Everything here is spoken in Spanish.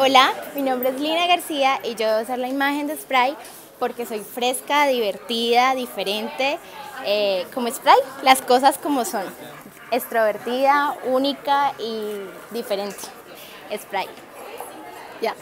Hola, mi nombre es Lina García y yo debo ser la imagen de Spray porque soy fresca, divertida, diferente, eh, como Spray, las cosas como son, extrovertida, única y diferente. Spray. Ya.